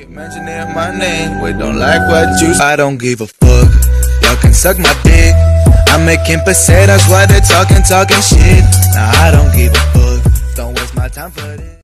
Keep mentioning my name, we don't like what you I don't give a fuck. Y'all can suck my dick. I'm making pesetas while they're talking, talking shit. Nah, I don't give a fuck. Don't waste my time for this.